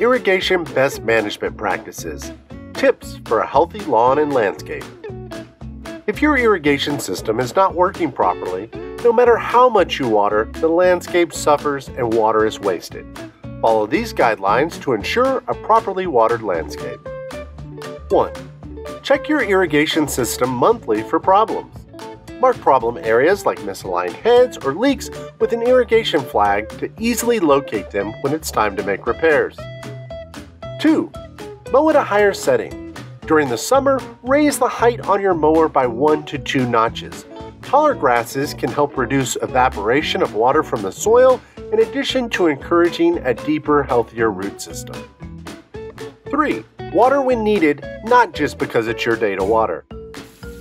Irrigation Best Management Practices Tips for a Healthy Lawn and Landscape. If your irrigation system is not working properly, no matter how much you water, the landscape suffers and water is wasted. Follow these guidelines to ensure a properly watered landscape. 1. Check your irrigation system monthly for problems. Mark problem areas like misaligned heads or leaks with an irrigation flag to easily locate them when it's time to make repairs. 2. Mow at a higher setting. During the summer, raise the height on your mower by 1 to 2 notches. Taller grasses can help reduce evaporation of water from the soil in addition to encouraging a deeper, healthier root system. 3. Water when needed, not just because it's your day to water.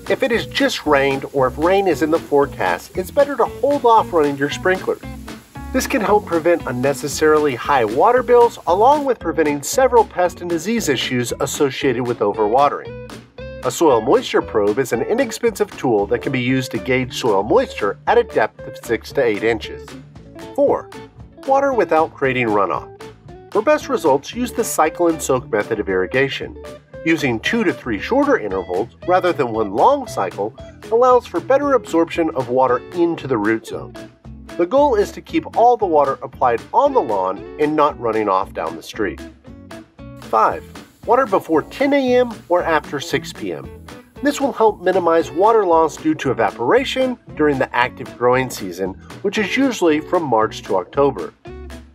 If it has just rained or if rain is in the forecast, it's better to hold off running your sprinklers. This can help prevent unnecessarily high water bills along with preventing several pest and disease issues associated with overwatering. A soil moisture probe is an inexpensive tool that can be used to gauge soil moisture at a depth of 6 to 8 inches. 4. Water without creating runoff. For best results, use the cycle and soak method of irrigation. Using 2 to 3 shorter intervals rather than one long cycle allows for better absorption of water into the root zone. The goal is to keep all the water applied on the lawn and not running off down the street. 5. Water before 10 a.m. or after 6 p.m. This will help minimize water loss due to evaporation during the active growing season, which is usually from March to October.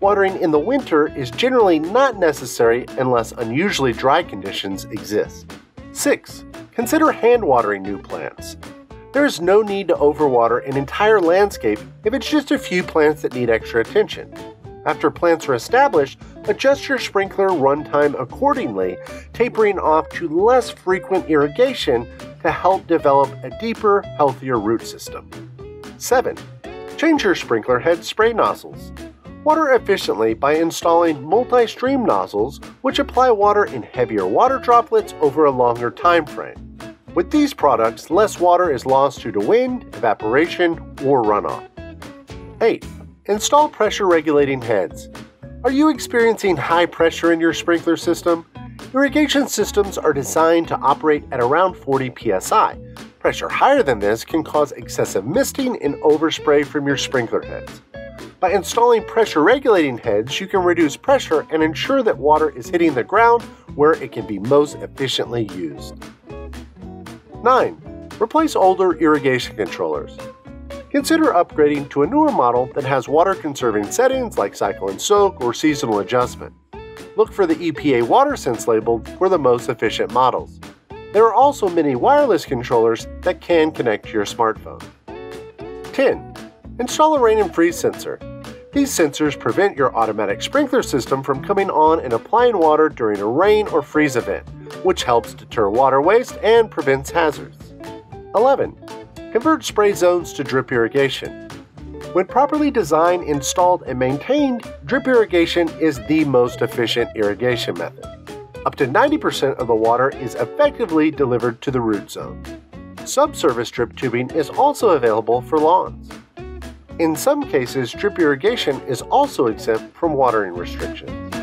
Watering in the winter is generally not necessary unless unusually dry conditions exist. 6. Consider hand watering new plants. There is no need to overwater an entire landscape if it's just a few plants that need extra attention. After plants are established, adjust your sprinkler runtime accordingly, tapering off to less frequent irrigation to help develop a deeper, healthier root system. 7. Change your sprinkler head spray nozzles. Water efficiently by installing multi-stream nozzles which apply water in heavier water droplets over a longer time frame. With these products, less water is lost due to wind, evaporation, or runoff. 8. Install pressure regulating heads. Are you experiencing high pressure in your sprinkler system? Irrigation systems are designed to operate at around 40 psi. Pressure higher than this can cause excessive misting and overspray from your sprinkler heads. By installing pressure regulating heads, you can reduce pressure and ensure that water is hitting the ground where it can be most efficiently used. 9. Replace older irrigation controllers. Consider upgrading to a newer model that has water conserving settings like cycle and soak or seasonal adjustment. Look for the EPA WaterSense label for the most efficient models. There are also many wireless controllers that can connect to your smartphone. 10. Install a rain and freeze sensor. These sensors prevent your automatic sprinkler system from coming on and applying water during a rain or freeze event, which helps deter water waste and prevents hazards. 11. Convert spray zones to drip irrigation. When properly designed, installed, and maintained, drip irrigation is the most efficient irrigation method. Up to 90% of the water is effectively delivered to the root zone. Subsurface drip tubing is also available for lawns. In some cases, drip irrigation is also exempt from watering restrictions.